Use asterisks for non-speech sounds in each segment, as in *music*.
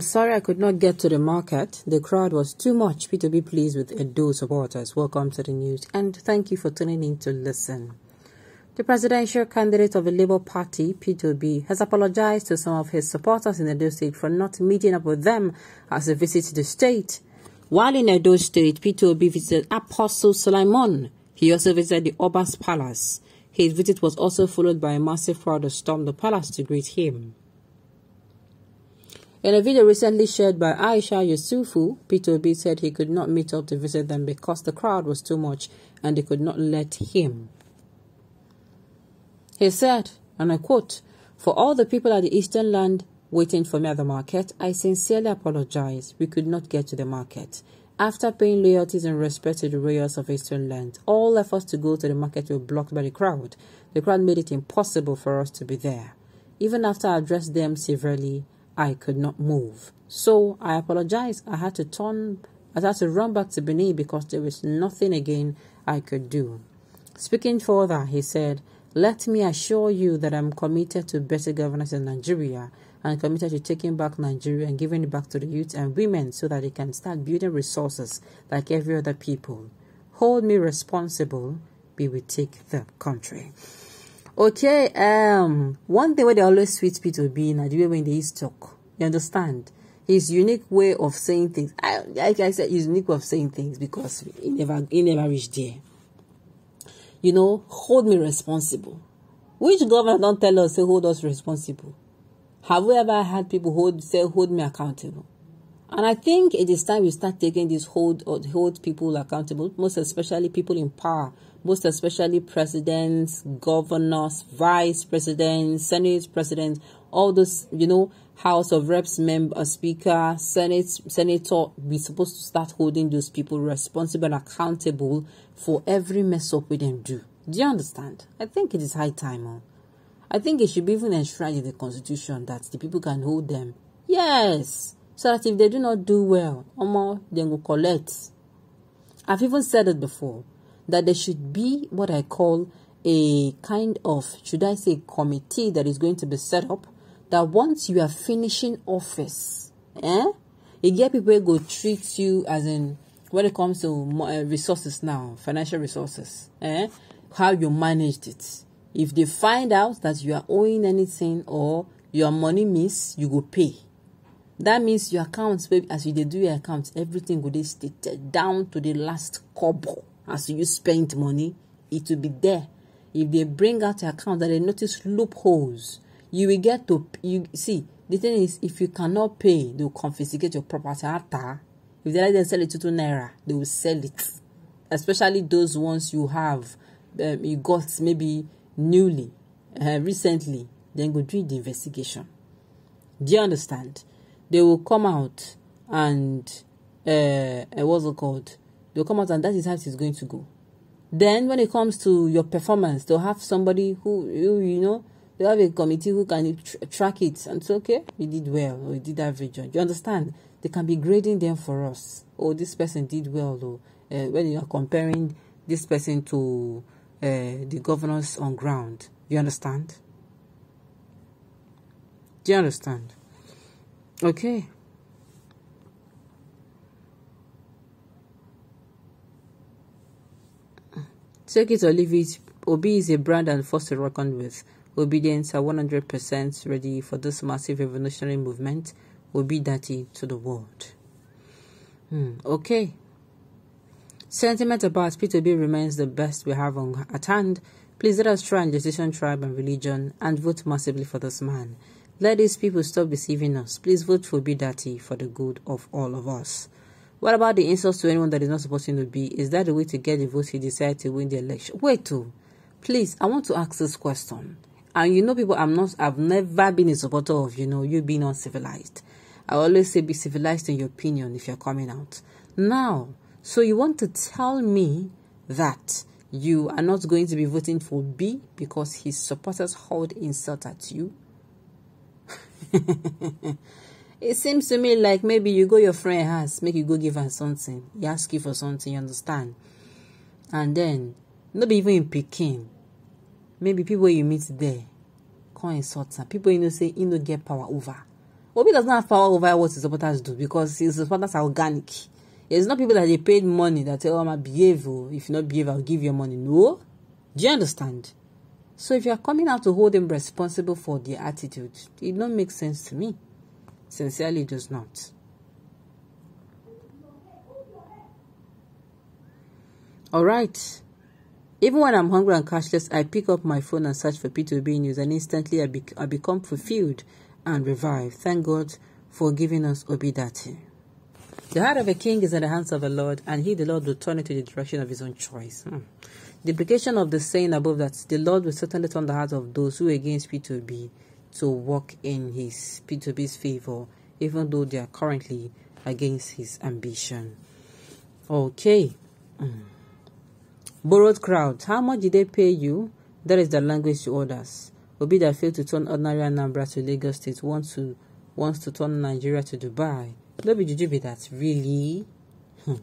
I'm sorry I could not get to the market. The crowd was too much. Peter Obi pleased with Edo supporters. Welcome to the news and thank you for tuning in to listen. The presidential candidate of the Labour Party, Peter Obi, has apologized to some of his supporters in Edo State for not meeting up with them as he visited the state. While in Edo State, Peter Obi visited Apostle Suleiman. He also visited the Oba's Palace. His visit was also followed by a massive crowd that stormed the palace to greet him. In a video recently shared by Aisha Yusufu, Peter Obi said he could not meet up to visit them because the crowd was too much and they could not let him. He said, and I quote, For all the people at the Esan Land waiting for me at the market, I sincerely apologize. We could not get to the market. After paying loyalties and respect to the royals of Esan Land, all efforts to go to the market were blocked by the crowd. The crowd made it impossible for us to be there. Even after I addressed them severely, I could not move. So I apologized. I had to turn, I had to run back to Benin because there was nothing again I could do. Speaking further, he said, Let me assure you that I'm committed to better governance in Nigeria and committed to taking back Nigeria and giving it back to the youth and women so that they can start building resources like every other people. Hold me responsible, we will take the country. Okay, um, one thing where they always sweet people be in Nigeria when they used talk. You understand? His unique way of saying things. I, like I said, his unique way of saying things because he never, he never reached there. You know, hold me responsible. Which government don't tell us say hold us responsible? Have we ever had people hold say hold me accountable? And I think it is time we start taking this hold hold people accountable, most especially people in power, most especially presidents, governors, vice presidents, senate presidents, all those, you know, House of Reps member, uh, speaker, Senate, senator. We're supposed to start holding those people responsible and accountable for every mess up we them do. Do you understand? I think it is high time. Huh? I think it should be even enshrined in the constitution that the people can hold them. Yes so that if they do not do well, omo, they will collect. I've even said it before that there should be what I call a kind of, should I say, committee that is going to be set up that once you are finishing office, eh, you get people who go treat you as in when it comes to uh, resources now, financial resources, eh, how you managed it. If they find out that you are owing anything or your money miss, you go pay that means your accounts baby, as you do your accounts everything will be stated down to the last kobo. As you spend money it will be there. If they bring out your account and they notice loopholes you will get to you see the thing is if you cannot pay they will confiscate your property. After if they let them sell it to naira they will sell it. Especially those ones you have um, you got maybe newly uh, recently then go do the investigation. Do you understand they will come out and uh, uh, what's it called? They'll come out and that is how it is going to go. Then when it comes to your performance, they'll have somebody who you, you know they have a committee who can tr- track it and say, okay, you did well or you did average. You understand? They can be grading them for us. Oh, this person did well. Though uh, when you are comparing this person to uh, the governors on ground, you understand? Do you understand? Okay. Take it or leave it. Obi is a brand and force to reckon with. Obidients are 100% ready for this massive revolutionary movement. Obi-Datti to the world. Hmm. Okay. Sentiment about Peter Obi remains the best we have on at hand. Please let us try and decision tribe and religion and vote massively for this man. Let these people stop deceiving us. Please vote for Bidati for the good of all of us. What about the insults to anyone that is not supposed to be? Is that the way to get the votes he decided to win the election? Wait, too. Please, I want to ask this question. And you know, people, I'm not, I've never been a supporter of, you know, you being uncivilized. I always say be civilized in your opinion if you're coming out. Now, so you want to tell me that you are not going to be voting for B because his supporters hold insult at you? *laughs* it seems to me like maybe you go your friend house, make you go give her something. He ask you for something, you understand? And then, not even in Peking, maybe people you meet there, come insult her. People you know say you no get power over. Obi does not have power over what his supporters do because his supporters are organic. It's not people that they paid money that tell him, oh, behave. Oh. If you not behave, I'll give you money. No. Do you understand? So if you are coming out to hold them responsible for their attitude, it don't make sense to me. Sincerely, it does not. All right. Even when I'm hungry and cashless, I pick up my phone and search for Peter Obi news, and instantly I, be I become fulfilled and revived. Thank God for giving us Obi-Datti. The heart of a king is in the hands of the Lord, and he, the Lord, will turn it to the direction of his own choice. Hmm. The implication of the saying above that the Lord will certainly turn the hearts of those who against Peter Obi to walk in his Peter Obi's favor, even though they are currently against his ambition. Okay. Mm. Borrowed crowd. How much did they pay you? That is the language to others. Obi that failed to turn ordinary Anambra to Lagos State wants to wants to turn Nigeria to Dubai. No be juju that really. Hmm.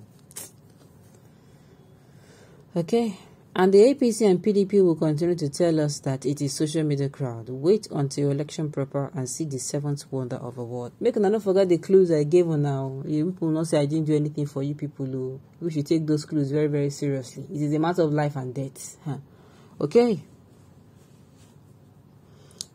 Okay. And the APC and PDP will continue to tell us that it is social media crowd. Wait until election proper and see the seventh wonder of the world. Make una not forget the clues I gave you now. You people not say I didn't do anything for you people. Who, we should take those clues very, very seriously. It is a matter of life and death. Huh. Okay.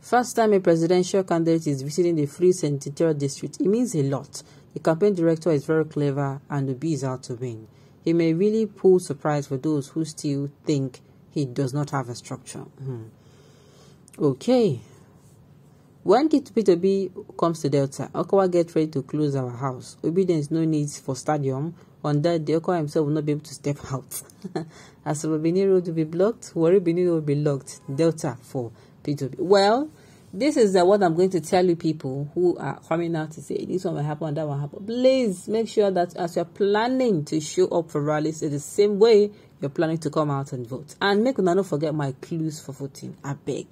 First time a presidential candidate is visiting the Free Senatorial District, it means a lot. The campaign director is very clever and the bee is out to win. He may really pull surprise for those who still think he does not have a structure. Hmm. Okay. When Peter Obi comes to Delta, Okowa get ready to close our house. Obidients no needs for stadium. On that day, Okowa himself will not be able to step out. *laughs* As Benin Road will be blocked, Warri Benin will be locked. Delta for Peter Obi. Well, this is what I'm going to tell you people who are coming out to say this one will happen, and that will happen. Please make sure that as you're planning to show up for rallies, it's the same way you're planning to come out and vote. And make not forget my clues for voting. I beg.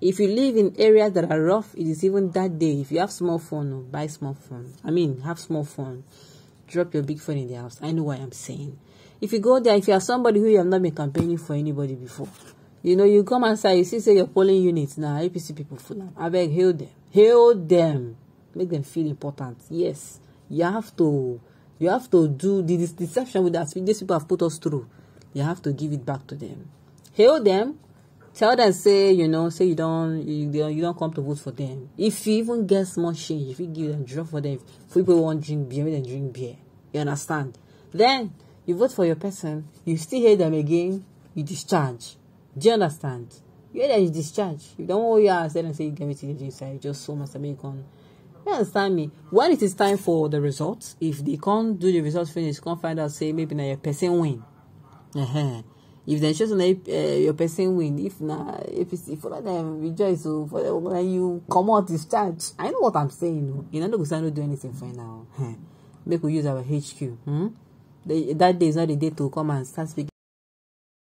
If you live in areas that are rough, it is even that day. If you have small phone, buy small phone. I mean, have small phone. Drop your big phone in the house. I know what I'm saying. If you go there, if you are somebody who you have not been campaigning for anybody before, you know you come outside you see say your polling unit na apc people full am abeg hail them. Hail them. Make them feel important. Yes. You have to you have to do the deception with that these people have put us through. You have to give it back to them. Hail them. Tell them say you know say you don you you don come to vote for them. If you even get small change you give them drop for them if people wan drink beer make dem drink beer. You understand? Then you vote for your person you still hail them again you discharge Do you understand? There is discharge. You don't hold your hands and say you get me to the inside, just so much make on. You understand me? When it is time for the results, if they can't do the results finish, can't find out, say maybe now your person win. Uh-huh. If they show na uh, your person win, if na APC, follow them rejoice. So for them, when you come out discharge, I know what I'm saying. No? You know, no go do anything for now. Make we use our HQ. Hmm? The, that day is not the day to come and start speaking.